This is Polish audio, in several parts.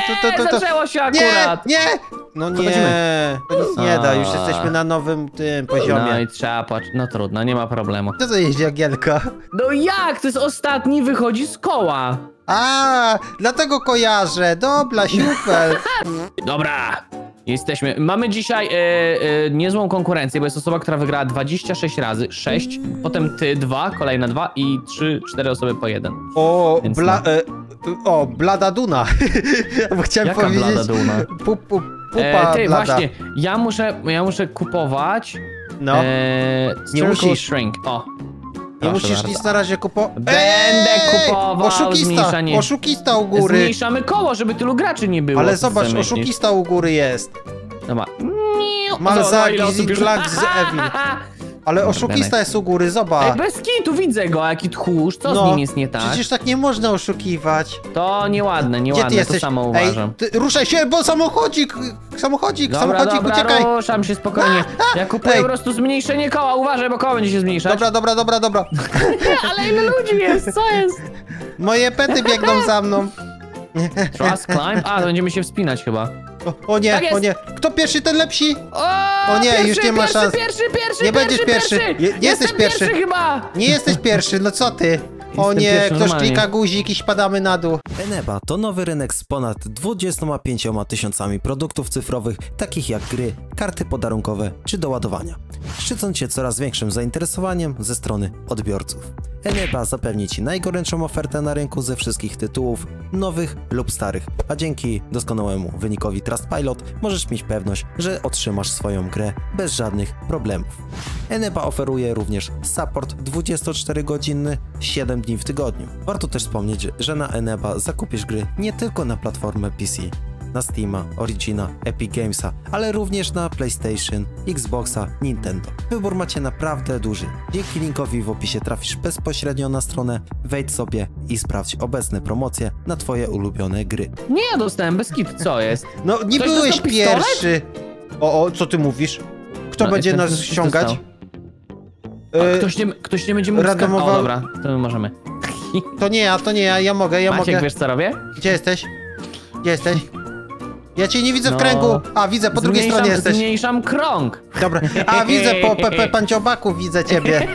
tu, tu, tu, tu. zaczęło się Nie, akurat. nie! No nie, Przechodzimy. to nic nie da, już jesteśmy na nowym tym No poziomie. i trzeba patrz, no trudno, nie ma problemu. Co to jest Jagielka? No jak? To jest ostatni, wychodzi z koła. A, dlatego kojarzę, dobra, super. Dobra. Jesteśmy. Mamy dzisiaj e, e, niezłą konkurencję, bo jest osoba, która wygrała 26 razy, 6, potem ty 2, kolejne 2 i 3, 4 osoby po 1. O, Więc bla, e, o, blada duna. Bo chciałem Jaka powiedzieć... blada duma? Pu, pu, pupa E, ty, blada. właśnie, ja muszę, ja muszę kupować No, e, Nie musisz. Shrink. O. nie proszę musisz bardzo. nic na razie kupować. Będę kupował Oszukista, zmniejszanie. oszukista u góry. Zmniejszamy koło, żeby tylu graczy nie było. Ale zobacz, sobie myślisz? oszukista u góry jest. Dobra. Malzaki, osób już- Ziglag z Evil. Ale oszukista jest u góry, Ej, zobacz. bez kitu widzę go, jaki tchórz, co No, z nim jest nie tak? Przecież tak nie można oszukiwać. To nieładne, Gdzie nieładne, ty jesteś? to samo Ej, uważam. ty, ruszaj się, bo samochodzik, samochodzik, Dobra, samochodzik, dobra, uciekaj. ruszam się spokojnie. Ja kupuję Ej. po prostu zmniejszenie koła, uważaj, bo koło będzie się zmniejszać. Dobra, dobra, dobra, dobra. Ale ile ludzi jest, co jest? Moje pety biegną za mną. Trust climb? A, to będziemy się wspinać chyba. O, o nie, Tak jest. o nie. Kto pierwszy, ten lepsi. O, O nie, pierwszy, już nie ma pierwszy, szans. Pierwszy, pierwszy, Nie pierwszy, będziesz pierwszy. pierwszy. Nie- jesteś Jestem pierwszy. chyba. Nie jesteś pierwszy, no co ty? O nie, ktoś normalnie. klika guzik i spadamy na dół. Eneba to nowy rynek z ponad 25 tysiącami produktów cyfrowych, takich jak gry, karty podarunkowe czy do ładowania, szczycąc się coraz większym zainteresowaniem ze strony odbiorców. Eneba zapewni Ci najgorętszą ofertę na rynku ze wszystkich tytułów, nowych lub starych, a dzięki doskonałemu wynikowi Trustpilot możesz mieć pewność, że otrzymasz swoją grę bez żadnych problemów. Eneba oferuje również support 24-godzinny 7 dni w tygodniu. Warto też wspomnieć, że na Eneba zakupisz gry nie tylko na platformę PC, na Steama, Origina, Epic Gamesa, ale również na PlayStation, Xboxa, Nintendo. Wybór macie naprawdę duży. Dzięki linkowi w opisie trafisz bezpośrednio na stronę, wejdź sobie i sprawdź obecne promocje na Twoje ulubione gry. Nie, ja dostałem bez kitu, co jest? No, nie Ktoś byłeś pierwszy. O, o, co ty mówisz? Kto No, będzie nas ściągać? dostał. A, ktoś, nie, ktoś nie będzie mógł randomowa- O, dobra, to my możemy. To nie ja, to nie ja, ja mogę, ja Maciek, mogę. wiesz co robię? Gdzie jesteś? Gdzie jesteś? Ja cię nie widzę w No. kręgu. A, widzę, po drugiej Zmniejszam- stronie jesteś. Zmniejszam krąg. Dobra. A, widzę po Pepe Panciobaku, widzę ciebie.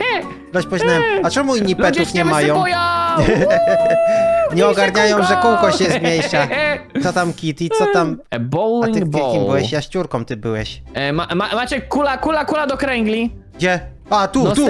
Weź poznałem. A czemu inni petów nie mają? Nie ogarniają, że kółko się zmniejsza. Co tam Kitty, co tam? E, A bowling ty ball. jakim byłeś? Jaściurką ty byłeś. E, ma, ma, Maciek, kula, kula, kula do kręgli. Gdzie? A, tu, No tu!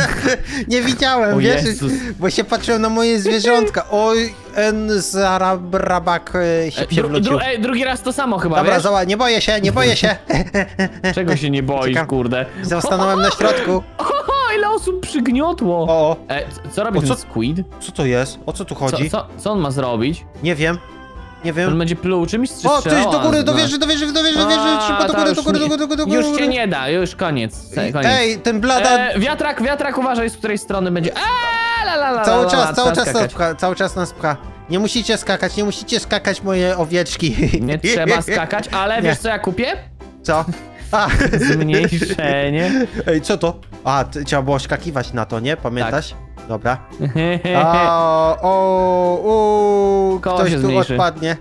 Nie widziałem, O wiesz? Jezus. Bo się patrzyłem na moje zwierzątka. Oj, en zarabrabak e, się E, dru, przewrócił. dru, ej, drugi raz to samo chyba, Dobra, wiesz? nie boję się, nie boję się. Czego się nie boisz, Czekam. kurde? Zastanąłem na środku. O, ile osób przygniotło. O, E, co robi O, co- squid? co to jest? O co tu Co, chodzi? co, co on ma zrobić? Nie wiem. Nie On wiem. będzie pluł czymś czy O, tyś do góry, do no. wieży, do wieży, do wieży, do wieży, szybko do góry, do góry, do góry, do góry, do góry. Już się nie da, już koniec. Ej, ten blada... E, wiatrak, wiatrak, uważaj, z której strony będzie. Eee, la, la, la, Cały czas, cały czas nas pcha, cały czas nas pcha. Nie musicie skakać, nie musicie skakać moje owieczki. Nie trzeba skakać, ale wiesz co ja kupię? Co? A, Zmniejszenie. Ej, co to? A, trzeba było skakiwać na to, nie? Pamiętasz? Dobra. A, o, u, Koło ktoś się tu zmniejszy. odpadnie.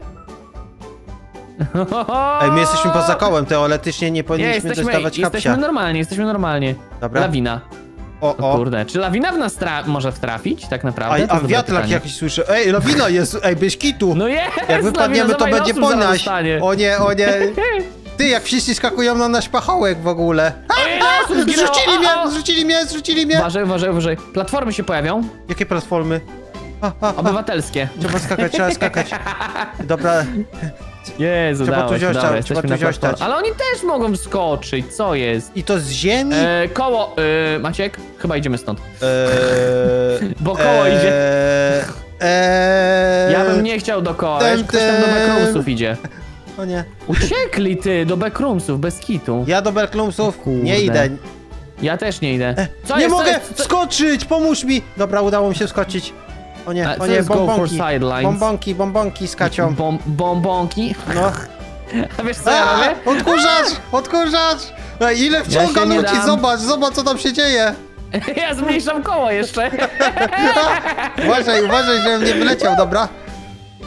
Ej, my jesteśmy poza kołem, teoretycznie nie Nie, powinniśmy jesteśmy, dostawać jesteśmy kapsia. normalnie, jesteśmy normalnie. Dobra. Lawina. O, O o. kurde, czy lawina w nas tra może wtrafić tak naprawdę? A, To a jest dobre wiatrak pytanie. jakiś słyszę. Ej, lawina jest, ej, bez kitu. No jest! Jak wypadniemy, to będzie po osób nas. dostanie. O nie, o nie. Ty, jak wszyscy skakują na nasz pachołek w ogóle. Zrzucili mnie, zrzucili mnie, zrzucili mnie. Uważaj, uważaj, uważaj. Platformy się pojawią, Jakie platformy? A, a, a. obywatelskie. Trzeba skakać, trzeba skakać. Dobra, Jezu, Trzeba tu dałeś, wziąć, dobra, trzeba tu wziąć. Ale oni też mogą wskoczyć, co jest? i to z ziemi? E, koło, e, Maciek, chyba idziemy stąd. Eee, Bo koło idzie. Eee, Ja bym nie chciał do koła, ten, wiesz, ktoś tam do ten. backroomsów idzie. O nie. Uciekli ty, do backroomsów, bez kitu. Ja do Kurde. nie idę. Ja też nie idę. Co nie jest, mogę jest, co... skoczyć, pomóż mi. Dobra, udało mi się skoczyć. O nie, A, o nie, bombonki. Bombonki, bombonki skaczą. Bom, bombonki. No. A wiesz co ja A, robię? odkurzacz, odkurzacz. Ej, ile wciąga ludzi, dam. zobacz, zobacz co tam się dzieje. Ja zmniejszam koło jeszcze. Uważaj, uważaj, żebym nie wyleciał, dobra?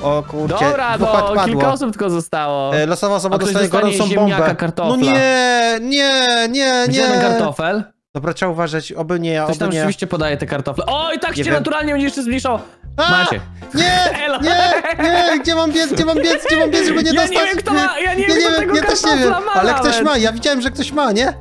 O kurczę, Dobra, dwóch no, odpadło. kilka osób tylko zostało. E, Losowa osoba ktoś dostaje gorącą bombę. kartofla. No nie, nie, nie, Gdzie ten nie. kartofel? Dobra, trzeba uważać, oby nie, Ktoś oby tam nie. rzeczywiście podaje te kartofle. O, i tak Nie się wiem. naturalnie będzie jeszcze zbliżał. A! Macie. Nie, Elo. nie, nie, gdzie mam biec, gdzie mam biec, gdzie mam biec, żeby nie Ja nie dostać? wiem, kto ma- ja nie ja wiem, nie kto tego ja też nie wiem, ale ktoś nawet. ma, ja widziałem, że ktoś ma, nie?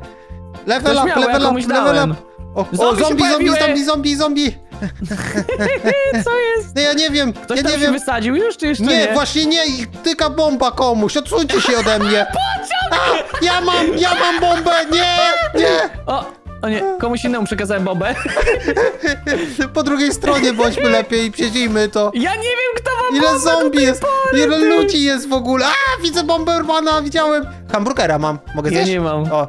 Level Ktoś up, miał, level up, level up. O, o Zombie zombie, zombie, zombie, zombie. Co jest? No ja nie wiem, Ktoś ja tam nie się wiem. wysadził już, czy jeszcze nie? Nie, właśnie nie, i tyka bomba komuś, odsuńcie się ode mnie. A, ja mam, ja mam bombę, nie, nie. O, o nie, komuś innemu przekazałem bombę. Po drugiej stronie bądźmy lepiej, przejrzyjmy to. Ja nie wiem, kto ma Ile bombę do zombie tej jest, pory, ile ty. ludzi jest w ogóle. A, widzę Bombermana, widziałem. Hamburgera mam, mogę Ja zjeść? nie mam. O,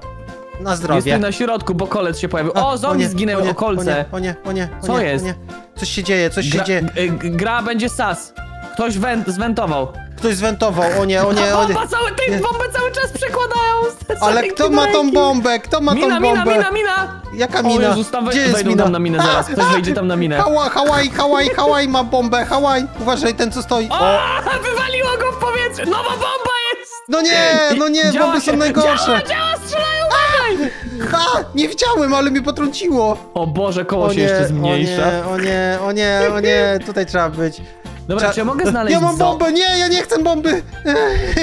na zdrowie. tu na środku, bo kolec się pojawił. A, O, zombie zginęły, o, nie, o kolce. O nie, o nie, o nie. Co o jest? O nie. Coś się dzieje, coś się Gra, dzieje. y, gra będzie sas. Ktoś went, zwentował. Ktoś zwentował, o nie, o nie, o nie. bomba cały, Nie. bombę cały czas przekładają. Ale kto ma tą bombę? Kto ma tą Mina, mina, bombę? mina, mina! Jaka O mina? Jezus, tam Gdzie jest mina? tam na minę zaraz. Ktoś wejdzie tam na minę. Hała, Hałaj, Hałaj, Hałaj ma bombę, Hałaj. Uważaj, ten co stoi. O, O, wywaliło go w powietrze! Nowa bomba jest! no nie, no nie, Działa bomby są się, najgorsze. Działa, działa, strzelają, uważaj! A, nie widziałem, ale mnie potrąciło. O Boże, koło O się nie, jeszcze o zmniejsza. nie, o nie, o nie, o nie, tutaj trzeba być. Dobra, Trza- czy ja mogę znaleźć Ja mam zo- bombę, nie, ja nie chcę bomby.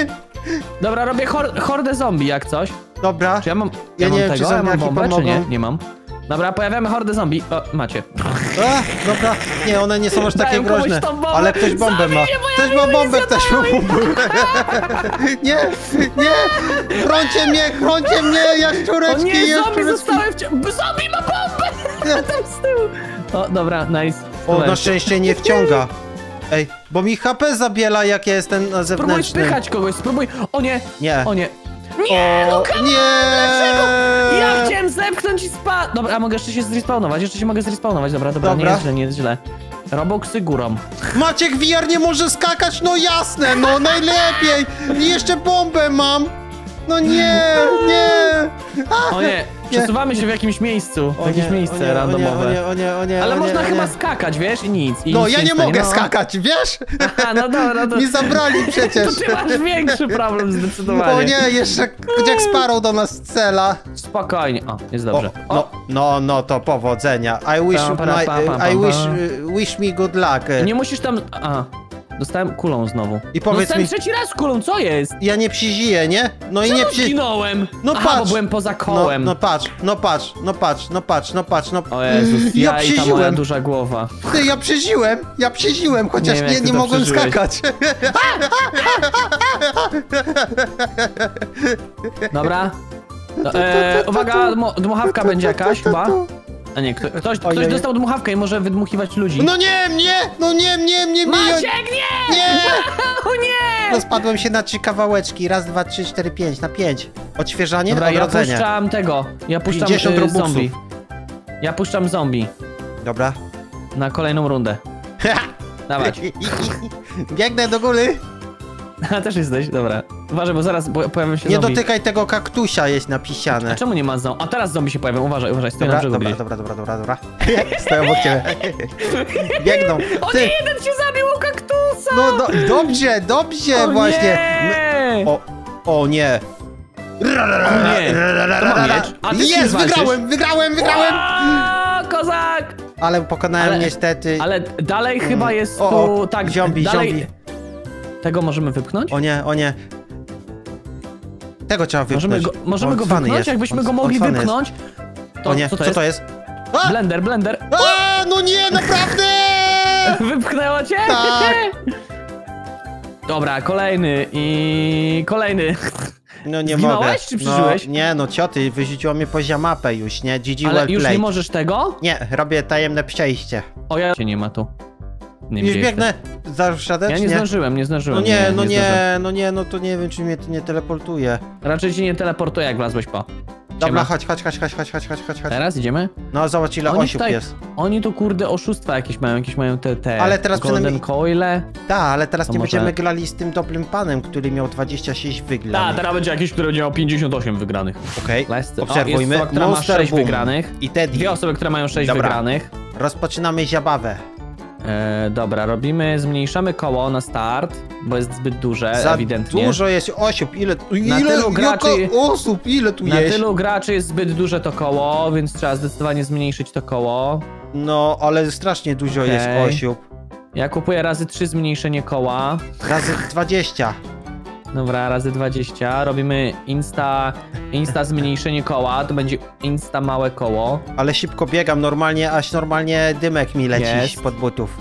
Dobra, robię hor hordę zombie jak coś. Dobra, Czy ja mam, Ja ja nie mam wiem, czy tego? Ja mam bombę, czy nie? Nie mam. Dobra, pojawiamy hordę zombie. O, macie. A, dobra, nie, one nie są aż takie Dają groźne, ale ktoś bombę ma. Ktoś ma bombę, ktoś ma bombę. Nie, nie, chrońcie mnie, chrońcie mnie, O jaszczureczki, nie, zombie zostały w. Zombie ma bombę! Tam z tyłu. O, dobra, nice. O, na szczęście nie wciąga. Ej, bo mi HP zabiela, jak ja jestem na Spróbuj zewnętrznym. spychać kogoś, spróbuj. O nie, Nie. o nie. Nie, no come nie! on, Ja chciałem zepchnąć i spa... Dobra, a mogę jeszcze się zrespawnować, jeszcze się mogę zrespawnować, dobra, dobra, Dobra. nie jest źle, nie jest źle. Roboksy górą. Maciek VR nie może skakać, no jasne, no najlepiej! I jeszcze bombę mam! No nie, nie! A, O nie, przesuwamy się w jakimś miejscu, w jakieś nie, miejsce nie, randomowe. O nie, o nie, o nie, Ale nie, można chyba nie. skakać, wiesz, i nic. I No nic ja nie mogę no. skakać, wiesz? Aha, no dobra, to, Mi zabrali przecież. to ty masz większy problem zdecydowanie. O nie, jeszcze Jack Sparrow do nas cela. Spokojnie, o, jest dobrze. O, no, no, no to powodzenia. I wish, my, pam, pam, I wish, wish me good luck. nie musisz tam... A, dostałem kulą znowu. I powiedz dostałem mi- trzeci raz kulą, co jest? Ja nie przyziję, nie? No i nie przy... zginąłem? No Aha, bo patrz. byłem poza No, kołem. no patrz, no patrz, no patrz, no patrz, no patrz, no... O Jezus, ja ja, i ta moja przyziłem, duża głowa. ty, ja przyziłem, ja przyziłem, chociaż wiem, nie, jak nie, ty to mogłem przeżyłeś. skakać. Dobra. No, e, uwaga, dmu- dmuchawka będzie jakaś chyba. A nie, kto, ktoś, ktoś Ojej. dostał dmuchawkę i może wydmuchiwać ludzi. No nie, nie, no nie, nie, nie, nie, Maciek, nie! nie! O nie! Rozpadłem się na trzy kawałeczki, raz, dwa, trzy, cztery, pięć, na pięć. Odświeżanie, Dobra, ja odrodzenie. puszczam tego. Ja puszczam 50 y, robuxów. zombie. Ja puszczam zombie Dobra. na kolejną rundę. Dawać. Biegnę do góry. A też jesteś, dobra. Uważaj, bo zaraz po- pojawią się Nie zombie. dotykaj tego kaktusia, jest A napisane. czemu nie ma zombie? A teraz zombie się pojawią, uważaj, uważaj, stoi na Dobra, brzegu dobra, dobra, dobra, dobra, dobra. Stoję obok ciebie. Biegną. O Ty, nie, jeden się zabił u kaktusa! no do, dobrze, dobrze o właśnie. Nie! O, o nie. nie. To. A Jest, wygrałem, wygrałem, wygrałem. O, kozak! Ale pokonałem Ale- niestety. Ale dalej chyba jest O, tu... o, tak, zombie, dalej... zombie. Tego możemy wypchnąć? O nie, o nie. Tego trzeba wypchnąć. Możemy go, możemy On go wypchnąć? jest. Jakbyśmy On- go mogli jest. wypchnąć? To, O nie, co to jest? A! Blender, blender. A, no nie, naprawdę! Wypchnęło cię? Tak. Dobra, kolejny i kolejny. No nie Zginąłeś, mogę. czy przeżyłeś? No, nie, no cioty, wyrzuciło mnie poza mapę już, nie? GG Ale well już played. nie możesz tego? Nie, robię tajemne przejście. O, ja cię nie ma tu. Nie Już biegnę za szadecz, jesteś. Ja nie zdążyłem, nie zdążyłem. No nie, no zdążyłem. nie, no nie, no to nie wiem, czy mnie to nie teleportuje. Raczej ci nie teleportuje, jak wlazłeś po. Dobra, chodź, chodź, chodź, chodź, chodź, chodź, chodź, chodź. Teraz idziemy? No zobacz ile Oni osiób tutaj- jest. Oni tu kurde oszustwa jakieś mają, jakieś mają te, te Ale teraz golden przynajmniej- coile. Tak, ale teraz To nie może- będziemy grali z tym dobrym panem, który miał 26 Tak, wygranych. teraz będzie jakiś, który miał 58 wygranych. Okej, Lesty. obserwujmy. O, jest osoba, która ma Monster 6 Boom wygranych. I Teddy. Dwie osoby, które mają 6 Dobra. wygranych. Rozpoczynamy zabawę. E, dobra, robimy, zmniejszamy koło na start, bo jest zbyt duże, Za ewidentnie. dużo jest osób, ile, ile, tylu graczy- osób, ile tu Na jest? tylu graczy jest zbyt duże to koło, więc trzeba zdecydowanie zmniejszyć to koło. No, ale strasznie dużo jest Okej. osób. Ja kupuję razy 3 zmniejszenie koła. Razy 20. Dobra, razy 20. Robimy insta, insta zmniejszenie koła, to będzie insta małe koło. Ale szybko biegam normalnie, aż normalnie dymek mi leci Jest. pod butów.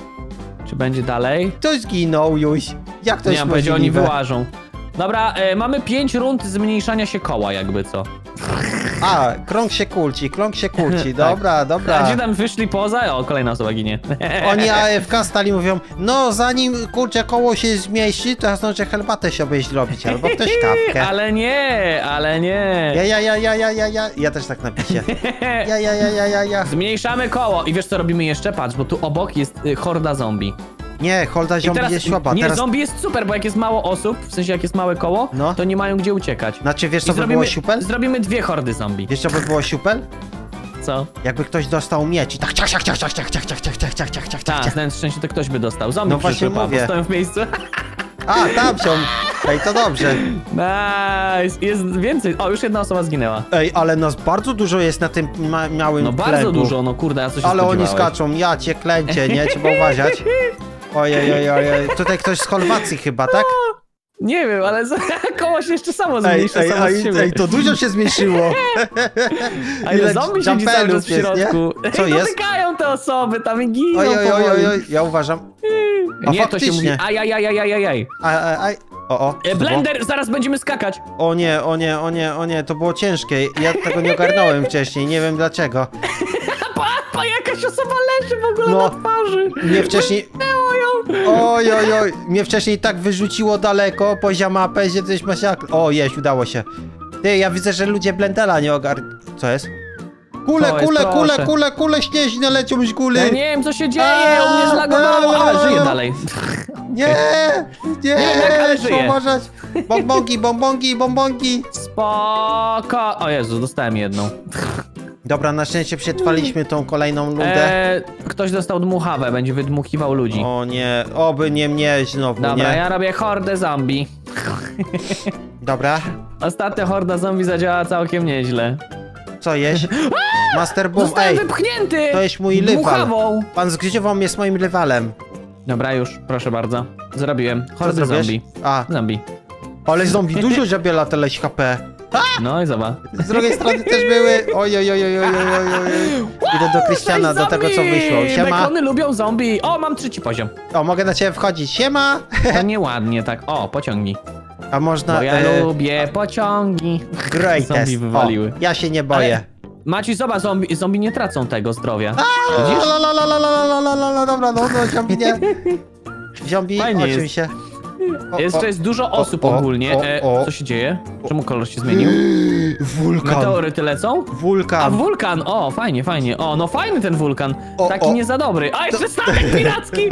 Czy będzie dalej? Ktoś zginął już. Jak to Nie jest powiedzieć, oni wyłażą. Dobra, e, mamy 5 rund zmniejszania się koła, jakby co. A, krąg się kulci, krąg się kulci. Tak. Dobra, A dobra. gdzie tam wyszli poza? O, kolejna osoba ginie. Oni AFK stali mówią, no zanim kurczę koło się zmieści, to ja znaczy herbatę sobie zrobić, albo ktoś kawkę. Ale nie, ale nie. Ja, ja, ja, ja, ja, ja, ja, ja też tak napiszę. Ja, ja, ja, ja, ja, ja. Zmniejszamy koło i wiesz co robimy jeszcze? Patrz, bo tu obok jest y, horda zombie. Nie, holda I ziombi teraz, jest słaba. nie, Teraz, zombie jest super, bo jak jest mało osób, w sensie jak jest małe koło, No. to nie mają gdzie uciekać. znaczy wiesz I co by było siupel? zrobimy dwie hordy zombie. Wiesz co by było siupel? Co? Jakby ktoś dostał miecz i tak ciach, ciach, ciach, ciach, ciach, ciach, ciach, ciach, ciach, ciach, ciach, ciach, Tak, ciach. znając szczęście to ktoś by dostał. Zombie No właśnie mówię. stoją w miejscu. A, tam są. Ej, to dobrze. Nice, jest więcej. O, już jedna osoba zginęła. Ej, ale nas bardzo dużo jest na tym ma małym No bardzo dużo, no kurde, a co się Ale oni skaczą, ja cię klęcie, nie? Trzeba uważać. Ojej, ojej, ojej. Tutaj ktoś z Chorwacji chyba, tak? Nie wiem, ale koło się jeszcze samo Ej, zmniejsza ej, samo ej, ej, to dużo się zmniejszyło. A ile zombie siedzi cały czas w jumpelów jest, środku. Co Ej, jest? dotykają te osoby, tam i giną Oj, oj, oj, oj, ja uważam. A Nie, to się mówi faktycznie. ajajajajajaj. A, a, a, o, o. E, to było? Blender, zaraz będziemy skakać. O nie, o nie, o nie, o nie, to było ciężkie. Ja tego nie ogarnąłem wcześniej, nie wiem dlaczego. Pa, pa, jakaś osoba leży w ogóle No. na twarzy. Mnie wcześniej... Oj, oj, oj, mnie wcześniej tak wyrzuciło daleko, poziom mapę, że coś masakra. O, jeść, udało się. Ty, ja widzę, że ludzie Blendela nie ogar... Co jest? Kule, kule, kule, proszę. kule, kule śnieżne lecią z kuli. Ja nie wiem, co się dzieje, u mnie zlagowało, ale żyję dalej. Nie, nie, żyję. uważać. Bombonki, bombonki, bombonki. Spoko. O Jezu, dostałem jedną. Dobra, na szczęście przetrwaliśmy tą kolejną lundę. E, ktoś dostał dmuchawę, będzie wydmuchiwał ludzi. O nie, oby nie mnie znowu, Dobra, nie? ja robię hordę zombie. Dobra, Ostatnia horda zombie zadziałała całkiem nieźle. Co jeść? Master Boom, Zostałem ej, wypchnięty! to jest mój. Dmuchawą! pan z gryziową jest moim rywalem. Dobra, już, proszę bardzo. Zrobiłem. Co Hordę zrobisz? zombie. A, Zombie. ale zombie dużo zabiera tyle HP. No i zobacz. Z drugiej strony też były. Oj, oj, oj, oj, oj, oj, oj, oj. Idę do Krystiana, do tego co wyszło. Siema. Bekony lubią zombie. O, mam trzeci poziom. O, mogę na ciebie wchodzić. Siema. To nieładnie tak. O, pociągi. A można... Bo ja e... lubię pociągi. Greatest. Zombie wywaliły. O, ja się nie boję. Ale... Maciej, zobacz, zombie, zombie nie tracą tego zdrowia. Aaaa, Widzisz? Dobra, no, no, zombie nie... Zombie, Fajnie o czym się... O, Jeszcze o. jest dużo osób o, ogólnie. o, E, o. co się dzieje? Czemu kolor się zmienił? Wulkan. Meteoryty lecą? A Wulkan. wulkan! O, fajnie, fajnie. O, no fajny ten wulkan. O, Taki o. nie za dobry. A, jeszcze statek piracki!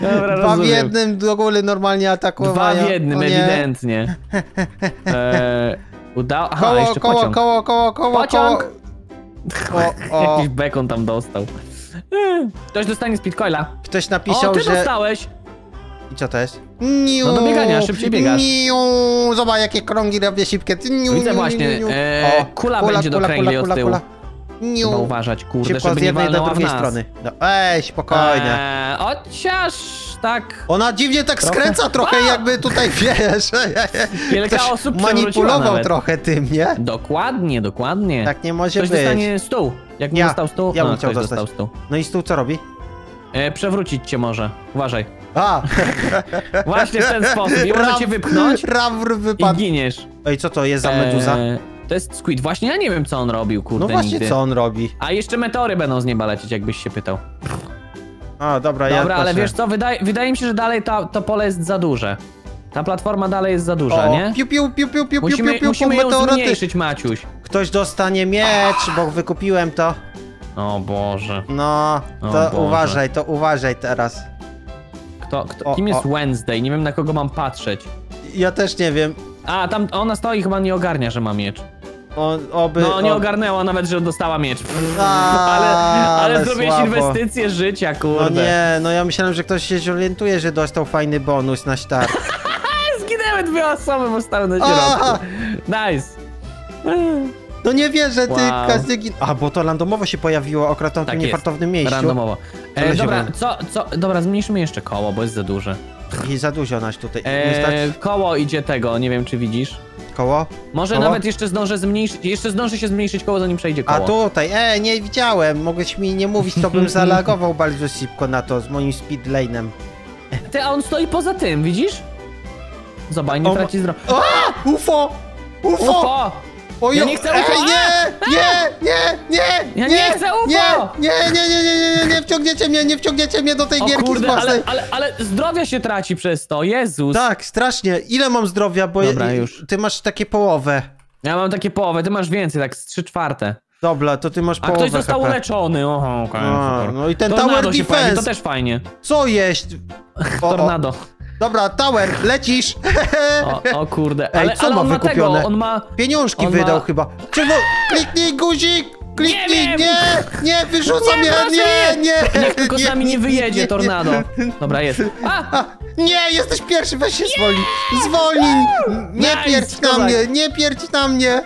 Dobra, Dwa w jednym do góry normalnie Dwa atakowają. w jednym, O nie. ewidentnie. E, udało... Aha, Koło, jeszcze koło, pociąg. koło, koło, koło, Pociąg! koło. O, o. Jakiś bekon tam dostał. E, Ktoś dostanie speedcoila. Ktoś O, napisał, ty że... dostałeś! I co to jest? Niu, No do biegania, szybciej biegasz. Niu, zobacz jakie krągi robię szybkie. Niu, Widzę niu, właśnie, niu, niu. e, kula będzie do kręgli od tyłu. Niu. Trzeba uważać, kurde, Szybko żeby z nie jednej do walnęła w drugiej strony. No, ej, spokojnie. Eee, chociaż tak... Ona dziwnie tak Trochę- skręca trochę, jakby tutaj, wiesz, Kilka ktoś osób manipulował trochę tym, nie? Dokładnie, dokładnie. Tak nie może Ktoś być. dostanie stół. Jak nie Ja. dostał stół, Ja bym no, chciał ktoś dostać. stół. No i stół co robi? E, przewrócić cię może. Uważaj. A! Właśnie w ten sposób. I może cię wypchnąć Rawr i wypadł. giniesz. Ej, co to jest za meduza? E, to jest Squid. Właśnie ja nie wiem, co on robił, kurde, No właśnie, nigdy. co on robi? A jeszcze meteory będą z nieba lecieć, jakbyś się pytał. A, dobra, ja Dobra, ale patrzę. wiesz co, wydaje, wydaje mi się, że dalej ta, to pole jest za duże. Ta platforma dalej jest za duża, O, nie? Piu, piu, piu, piu, piu, Musimy, piu, piu, musimy piu, ją meteoryty. zmniejszyć, Maciuś. Ktoś dostanie miecz, bo wykupiłem to. O Boże. No, O to Boże. uważaj, to uważaj teraz. Kto, kto, O, kim jest o. Wednesday? Nie wiem, na kogo mam patrzeć. Ja też nie wiem. A, tam ona stoi i chyba nie ogarnia, że ma miecz. On, oby... No, nie ogarnęła nawet, że dostała miecz. A, Ale, ale, ale zrobiłeś słabo. inwestycje życia, No kurde. nie, no ja myślałem, że ktoś się zorientuje, że dostał fajny bonus na start. Zginęły dwie osoby, bo stały na środku. Nice. No nie wierzę, ty, Wow. każdy gin... A, bo to randomowo się pojawiło akurat tam w Tak tym jest. niefartownym miejscu. Randomowo. To E, dobra, co, co, dobra, zmniejszymy jeszcze koło, bo jest za duże. I za dużo nas tutaj. E, koło idzie tego, nie wiem czy widzisz. koło? Może Koło? nawet jeszcze zdążę zmniejszyć, jeszcze zdąży się zmniejszyć koło, zanim przejdzie A koło. tutaj, e, nie widziałem. Mogłeś mi nie mówić, to bym zalagował bardzo szybko na to z moim speed lane'em. Ty, a on stoi poza tym, widzisz? Zobacz, nie traci zdrowia. UFO! UFO! UFO! Ojo, Ja nie chcę Ej, UFO! nie! Nie! Nie! Nie! Ja nie chcę UFO! Nie! Nie, nie, nie, nie, nie, nie, nie wciągniecie mnie, nie wciągniecie mnie do tej O gierki kurde, ale, ale, ale zdrowia się traci przez to, Jezus. Tak, strasznie. Ile mam zdrowia, bo Dobra, już. ty masz takie połowę. Ja mam takie połowę, ty masz więcej, tak z trzy czwarte. Dobra, to ty masz A połowę ktoś został HP. uleczony, oho, okej, A, super. no i ten Tornado tower się defense. to też fajnie. Co jest? O, o, Tornado. Dobra, tower, lecisz. O, o kurde, Ej, ale, co ale ma on ma tego, wykupione? on ma... Pieniążki On wydał ma- chyba. Czemu? Kliknij guzik! Kliknij! Nie. Nie! Nie! Wyrzuca Nie, mnie! Nie! Nie! Niech tylko z nami nie wyjedzie tornado. Dobra, jest. A! A, nie! Jesteś pierwszy! Weź się zwolnij! Zwolnij! Nie Nice, pierdź na mnie! Nie pierdź na mnie!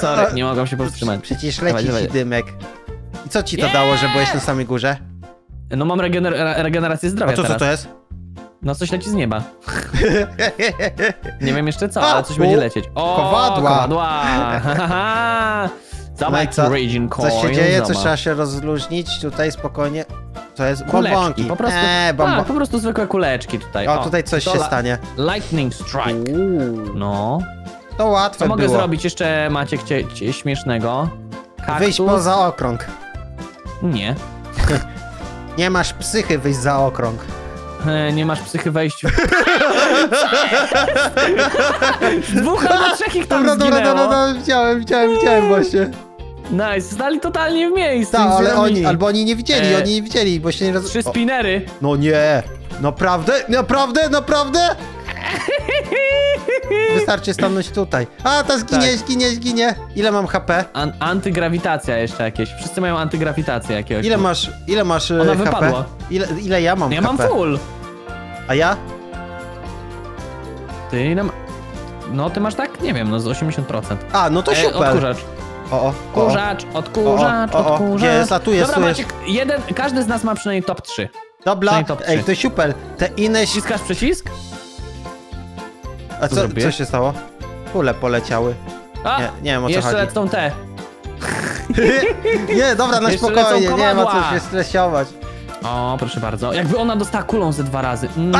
Sorry, nie mogłem się powstrzymać. Przecież leci ci dymek. I co ci to Nie! dało, że byłeś na samej górze? No mam regener regenerację A zdrowia to co teraz. to jest? No coś leci z nieba. Nie wiem jeszcze co, A, ale coś u, będzie lecieć. O, kowadła. kowadła. Ha. No Zobacz, co? Raging Co Coin. się dzieje? Co zobacz. trzeba się rozluźnić? Tutaj spokojnie. To jest Kuleczki, bombonki. po prostu, Eee, tak, po prostu zwykłe kuleczki tutaj. O, tutaj coś się stanie. Lightning Strike. Uuu, No. to łatwe Co mogę było. zrobić jeszcze, Maciek, cie, cie, śmiesznego? Kaktus? Wyjść poza okrąg. Nie. Nie masz psychy wyjść za okrąg. E, Nie masz psychy wejść. Z Dwóch albo trzech ich tam Dobra, dobra, zginęło. dobra, dobra, widziałem, widziałem, widziałem właśnie. Nice, stali totalnie w miejscu. Tak, ale oni, albo oni nie widzieli, E, oni nie widzieli, bo się nie roz... Trzy O, spinery. No nie, naprawdę, naprawdę, naprawdę? Wystarczy stanąć tutaj. A, ta zginie, Tak. zginie, zginie. Ile mam HP? An antygrawitacja jeszcze jakieś. Wszyscy mają antygrawitację jakiegoś. Ile masz, ile masz e, Ona HP? wypadła. Ile, ile ja mam Ja HP? mam full. A ja? Ty ile ma... No ty masz tak? Nie wiem, no z 80%. A, no to E, super. odkurzacz. O, o, o. Kurzacz, odkurzacz, O, o, o, odkurzacz. Jest? A tu jest, Dobra. Maciek, jeden, każdy z nas ma przynajmniej top 3. Dobra, top ej, trzy. to super. Te inne... Wciskasz przycisk? A co, zrobię? co się stało? Kule poleciały. A, Nie, nie wiem o co jeszcze chodzi. lecą te. Nie, dobra, na Jeszcze spokojnie, nie ma co się stresować. O, proszę bardzo. Jakby ona dostała kulą ze dwa razy. Mm.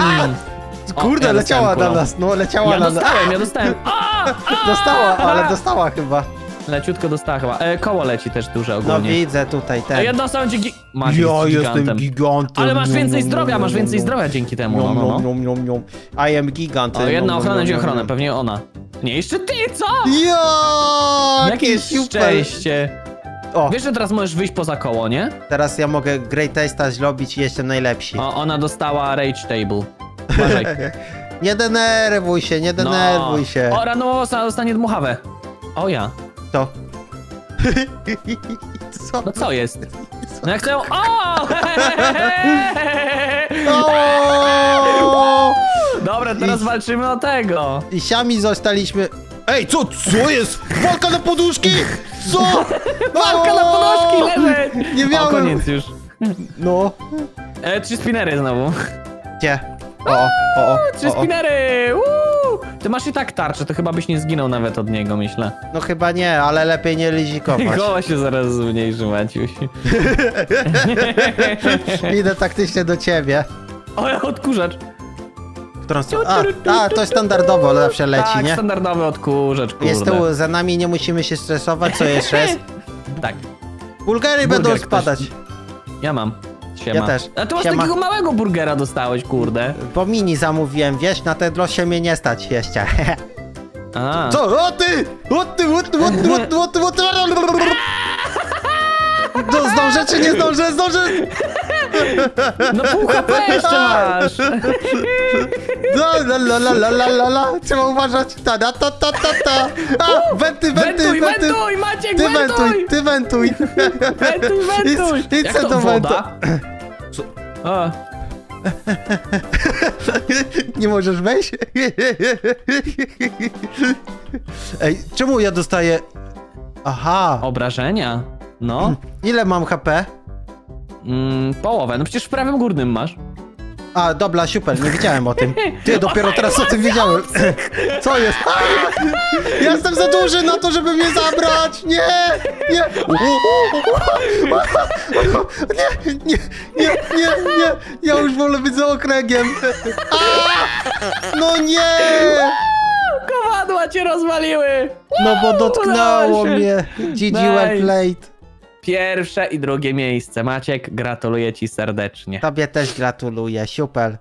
O, Kurde, ja leciała dostałem na nas, no leciała Ja na nas. dostałem, ja dostałem. A, a, Dostała, ale dostała chyba. Leciutko dostała chyba. E, koło leci też duże No ogólnie. widzę tutaj ten. jedno są dzięki... Masz Ja jest jestem gigantem. Ale masz więcej zdrowia, masz więcej zdrowia dzięki temu. No, no, no. nium. I am gigant. O, jedna ochrona będzie ochronę, pewnie ona. Nie, jeszcze ty, co? Ja, Jakie super. szczęście. O, Wiesz, że teraz możesz wyjść poza koło, nie? teraz ja mogę Great Testa zrobić i jestem najlepsi. O, ona dostała Rage Table. Uważaj. Nie denerwuj się, nie denerwuj no. się. O, rano dostanie dmuchawę. O ja. To. Co? No co jest? No jak chcę... O! O! Dobra, teraz I- walczymy o tego. I siami zostaliśmy... Ej, co? Co jest? Walka na poduszki? Co? Walka na ponożki, lewy! Nie O, miałem... koniec już. No. E, trzy spinery znowu. Gdzie? O, o, o, o, Trzy o, o. spinery! Uuu! Ty masz i tak tarczę, to chyba byś nie zginął nawet od niego, myślę. No chyba nie, ale lepiej nie lizikować. Koła się zaraz zmniejszy, Maciuś. Idę taktycznie do ciebie. O, odkurzacz. Którą stronę? A, a, to standardowo zawsze leci, tak, nie? standardowy odkurzacz, kurde. Jest tu za nami, nie musimy się stresować, co jeszcze jest? Tak, Bulgary Burger będą ktoś- spadać. ja mam. Siema. Ja też. A ty masz Siema. takiego małego burgera dostałeś, kurde. Po mini zamówiłem, wiesz, na ten los się mnie nie stać jeszcze. A. Co? O ty! O ty, o ty, o ty, o ty, o ty, o ty, Do, zdążę czy nie zdążę? Zdążę! No pół HP jeszcze masz. La, la, la, la, la, la, la, la. Trzeba uważać. Ta, ta, ta, ta, ta, ta. A, wenty, wenty, Wentuj, wenty. wentuj, Maciek, Ty wentuj! wentuj, ty wentuj. Wentuj, wentuj! Jak se to do woda? A, Nie możesz wejść? Ej, czemu ja dostaję... Aha, obrażenia? No, ile mam HP? mm, połowę. No przecież w prawym górnym masz. A, dobra, super, nie wiedziałem o tym. Ty, dopiero teraz o tym wiedziałem. Co jest? A! Jestem za duży na to, żeby mnie zabrać! Nie! Nie! Nie, nie, nie, nie, nie! Ja już wolę być za okręgiem! A! No nie! Kowadła cię rozwaliły! No bo dotknęło mnie. GG Nice. well played. Pierwsze i drugie miejsce. Maciek, gratuluję ci serdecznie. Tobie też gratuluję, super.